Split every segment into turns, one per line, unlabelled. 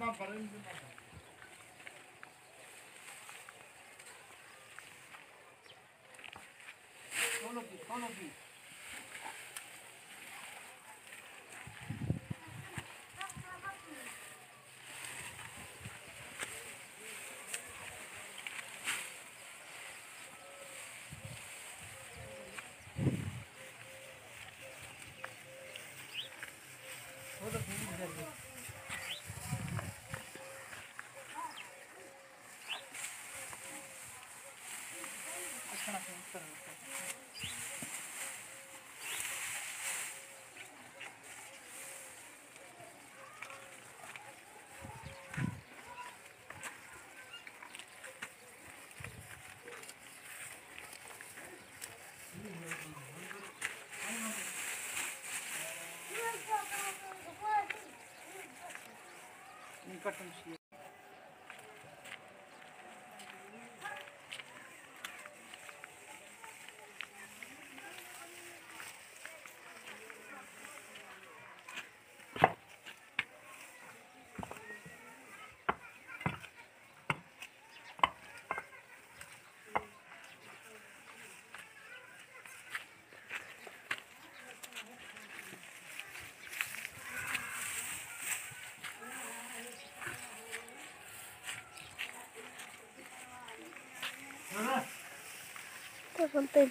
இருந்தா
பறந்து Canopy, canopy. Никак не шли. बोलते हैं।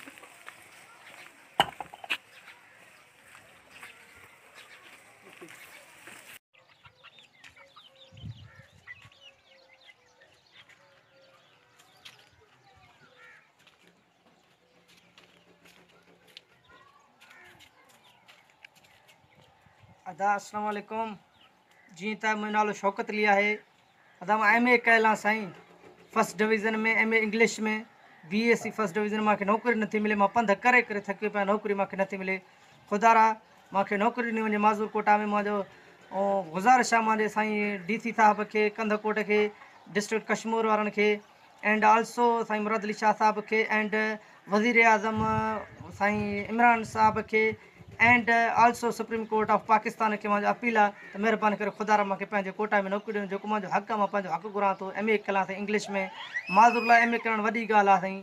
अदा असलकुम जी त मु नालो शौकत अली है। अदा, माँ एम ए कयल आहे साईं। फस्ट डिवीज़न में एम ए इंग्लिश में। एस सी फ़र्स्ट डिविजन में नौकरी नी मिले, माँ कर करे थकी पिया, नौकरी मूंखे नथी मिले। ख़ुदारा मूंखे नौकरी ॾिनी वञे, माज़ूर कोटा में मुझे गुज़ारिश है मुंहिंजे साईं डी सी साहब के कंधकोट खे, डिस्ट्रिक्ट कश्मीर वारनि खे एंड आल्सो साईं मुराद अली शाह साहब के एंड वज़ीर आज़म साईं इमरान साहिब खे and also supreme court of Pakistan खे मुंहिंजो अपील आहे त महिरबानी ख़ुदा मूंखे पंहिंजे कोटा में नौकिरी ॾियो जेको मुंहिंजो हक़ आहे हक़ु घुरां थो एम ए कयां इंग्लिश में माज़ूर लाइ एम ए करणु वॾी ॻाल्हि आहे